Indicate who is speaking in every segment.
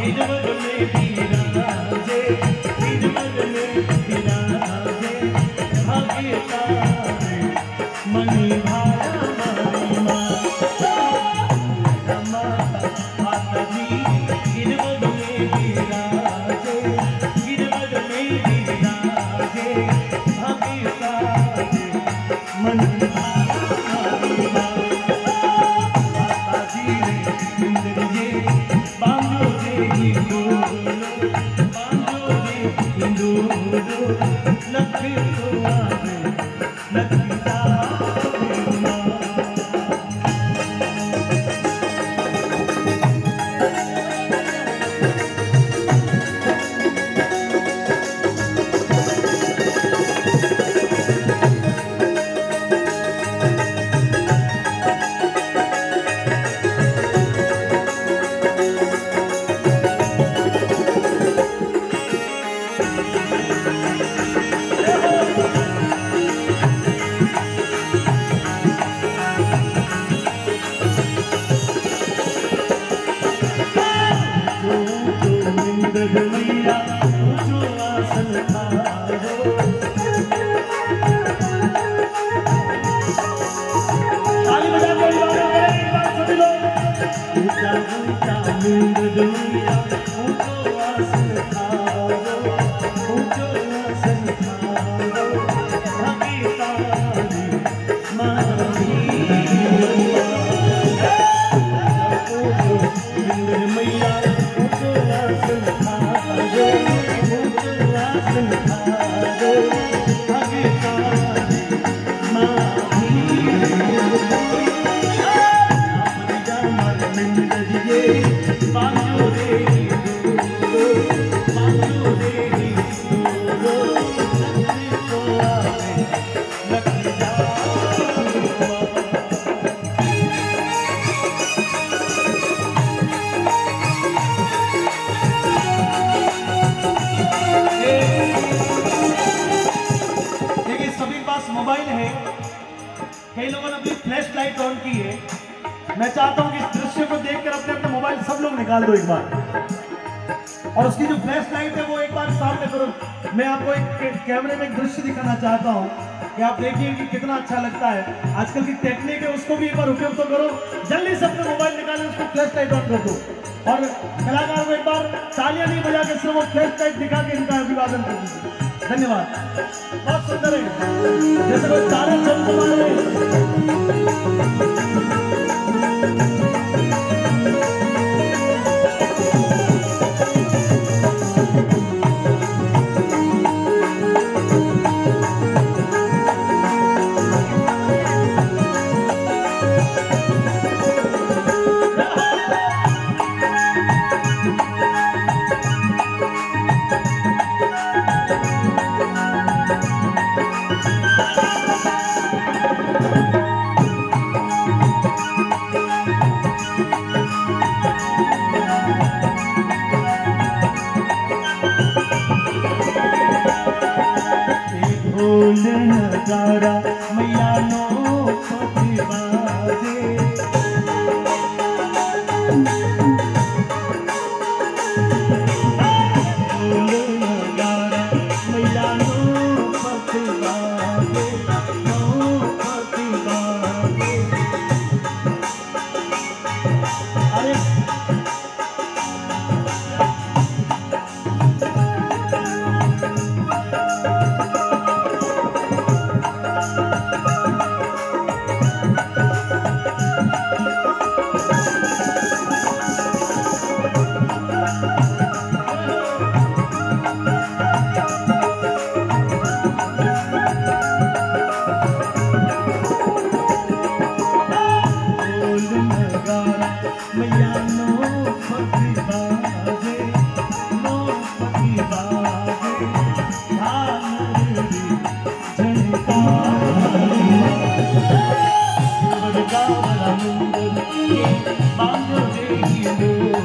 Speaker 1: Money
Speaker 2: और उसकी जो फ्लैश लाइट है वो एक बार सामने करो। मैं आपको एक कैमरे में दृश्य दिखाना चाहता हूँ कि आप देखिए कि कितना अच्छा लगता है। आजकल की टेक्निक है, उसको भी एक बार उपयोग तो करो। जल्दी से अपने मोबाइल निकालें, उसको फ्लैश लाइट ऑन कर दो। और कलाकार को एक बार तालियाँ नहीं बजा के सिर्फ़ वो फ्लैश लाइट दिखा के इनका अभिवादन कर दीजिए। धन्यवाद। बहुत सुंदर है। जैसे कोई तारे चमचमा रहे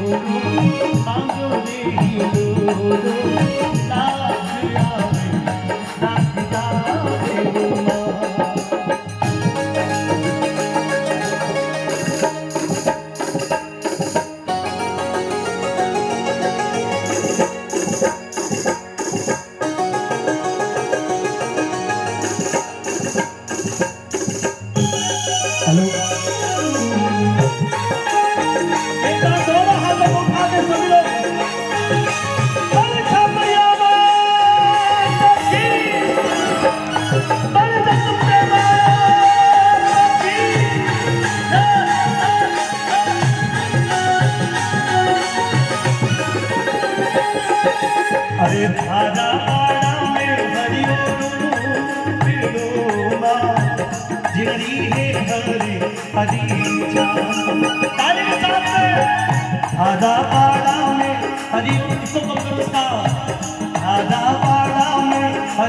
Speaker 2: Thank you.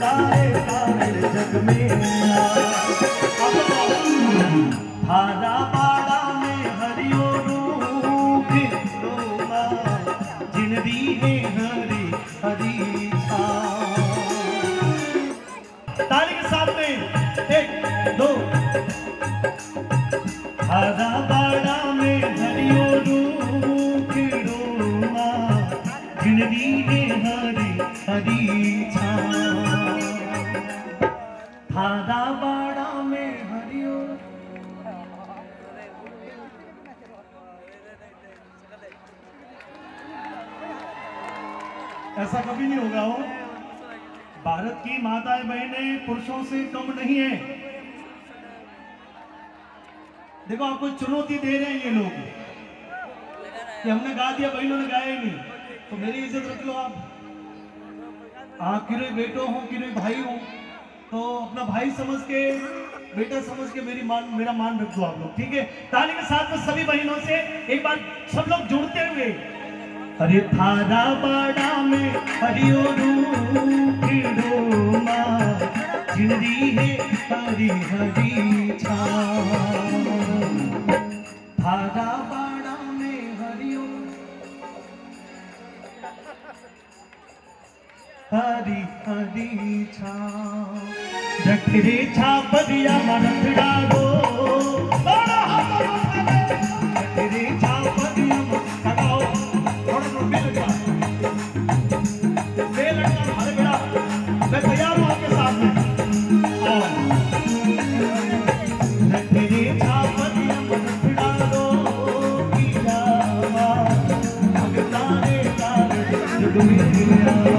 Speaker 2: भगता तारे जग में धारा पाड़ा में हरियो। ऐसा कभी नहीं होगा हो। भारत की माताएँ बहनें पुरुषों से कम नहीं है। देखो, आपको चुनौती दे रहे हैं ये लोग कि हमने गा दिया, बहनों ने गाया ही नहीं। तो मेरी इज़्ज़त रख लो आप। आप किरे बेटो हो किरे भाई हो? तो अपना भाई समझ के, बेटा समझ के मेरी मान, मेरा मान रख दो आप लोग, ठीक है? ताली के साथ में सभी बहनों से एक बार सब लोग जुड़ते हुए, अरे थारा बाड़ा में हरियो रू ज़िंदगी है हरी हरी। हरी हरी छा जठरे छा बदिया बड़ा हाथ जठरे छा बदिया मरथ थोड़ा सा बेल लगा। बेल लगा हर बेड़ा। मैं तैयार आपके साथ में। आओ छा बदिया मरथ डालो। किया भगता रे तारे जुग में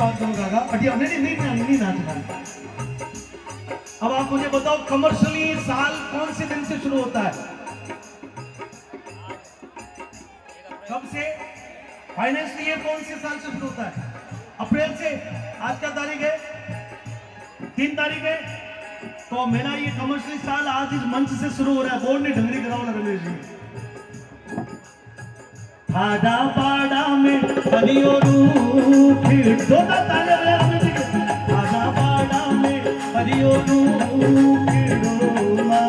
Speaker 2: बात करो काका अटिया नहीं नहीं नहीं नहीं नाच खाली अब आप मुझे बताओ कमर्शियली साल कौन से दिन से शुरू होता है? कब से? फाइनेंशियल ईयर कौन से साल से शुरू होता है? अप्रैल से। आज क्या तारीख है? तीन तारीख है। तो मेरा ये कमर्शियल साल आज इस मंच से शुरू हो रहा है। बोर्ड ने ढंगरी कराओ ना रमेश जी। आधा पाड़ा में हरियो रूप रमेश जी पाड़ा में हरियो रूप रोमा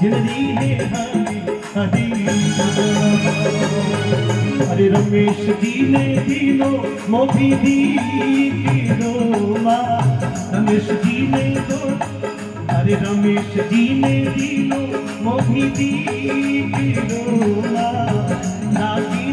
Speaker 2: ज़िंदगी है हरी हरी रमेश जी ने दीनो मोती दी रोमा रमेश जी ने दो अरे रमेश जी ने दीनो मोती दी रोमा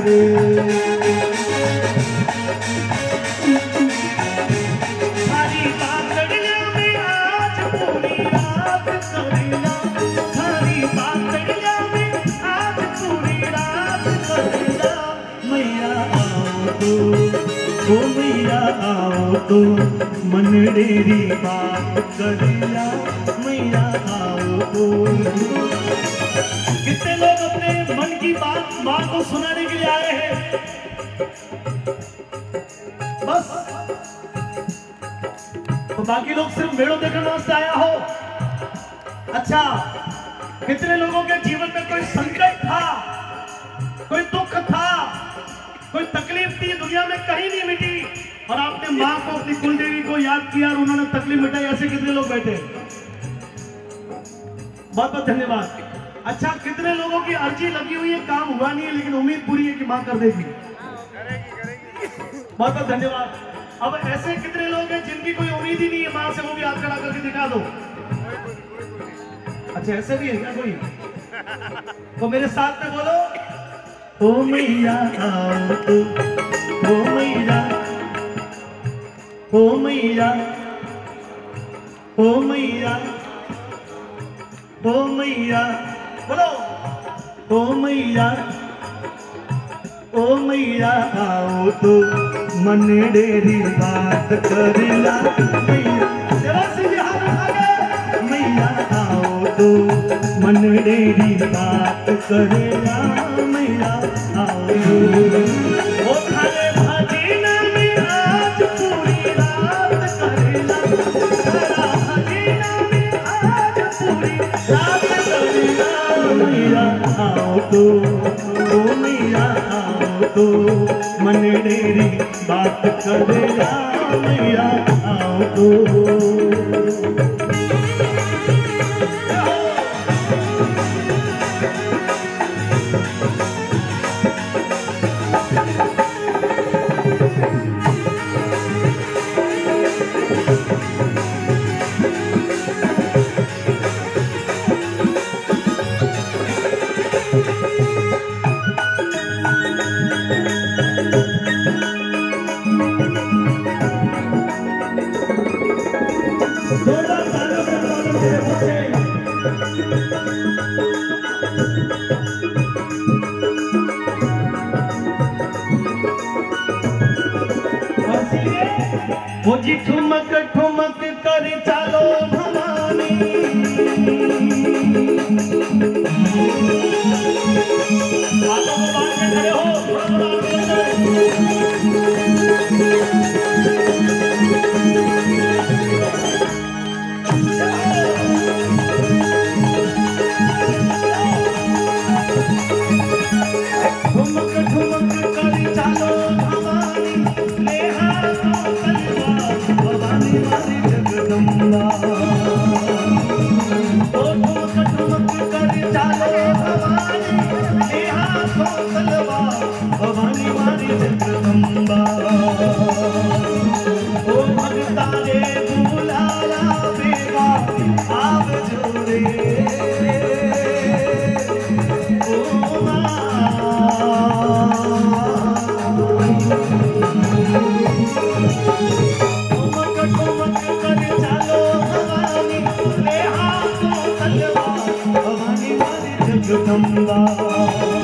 Speaker 2: ओ मैया आओ तो मन डेरी बात करिया मैया आओ तो। बात को सुनाने के लिए आए हैं। बस। तो बाकी लोग सिर्फ़ मेड़ो देखने वास्ते आया हो। अच्छा कितने लोगों के जीवन में कोई संकट था? कोई दुख था? कोई तकलीफ़ थी? दुनिया में कहीं नहीं मिटी। और आपने माँ को, अपनी कुलदेवी को याद किया और उन्होंने तकलीफ़ मिटाई, ऐसे कितने लोग बैठे? बहुत बहुत धन्यवाद। अच्छा कितने लोगों की अर्जी लगी हुई है? काम हुआ नहीं है, लेकिन उम्मीद पूरी है कि माँ कर देगी। बहुत बहुत धन्यवाद। अब ऐसे कितने लोग हैं जिनकी कोई उम्मीद ही नहीं है? माँ से वो भी हाथ खड़ा करके दिखा दो। अच्छा ऐसे भी है क्या कोई? तो मेरे साथ में बोलो। ओ मैया, आओ तो। ओ मैया ओ मैया ओ मैया ओ मैया। बोलो। ओ मैया ओ मैया आओ तो मन डेरी बात करला। मैया जरा से जी हाथ उठा के मैया आओ तो मन डेरी बात करेला। मैया आओ। ओ खाले
Speaker 1: ओ तो, तो, मन डेरी बात करे Good. to सुखं वा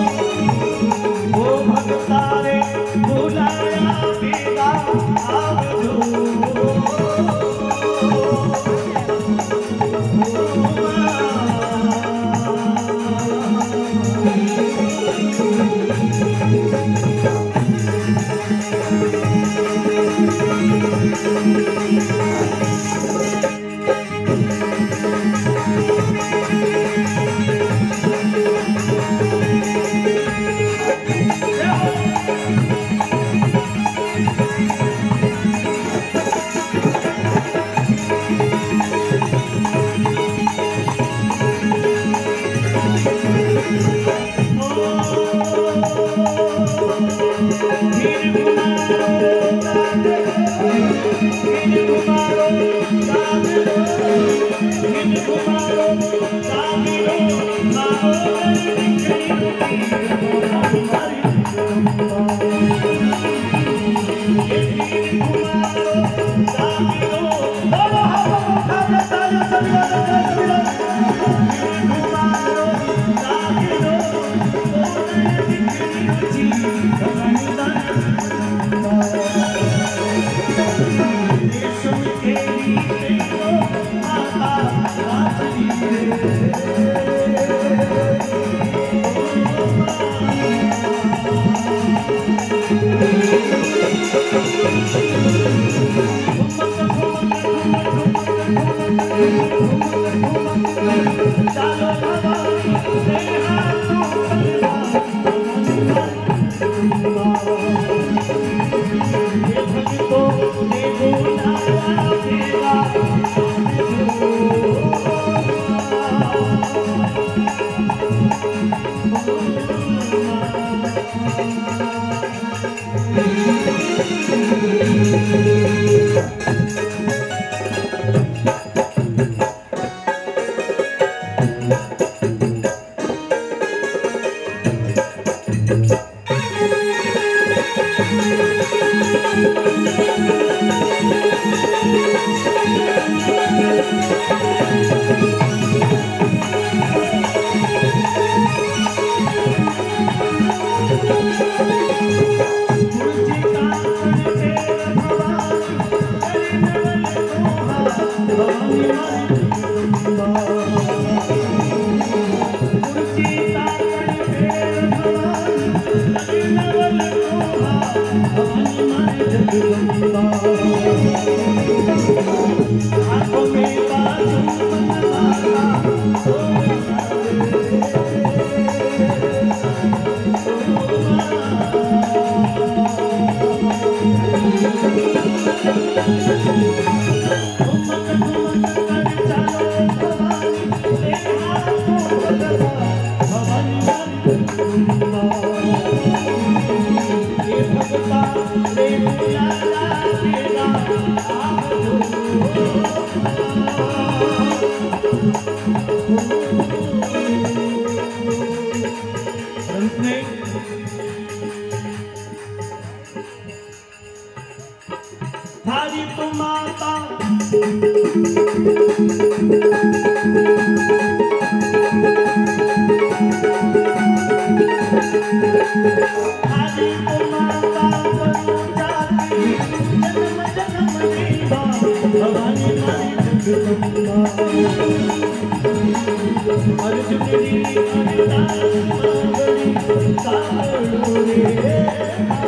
Speaker 1: Hallelujah.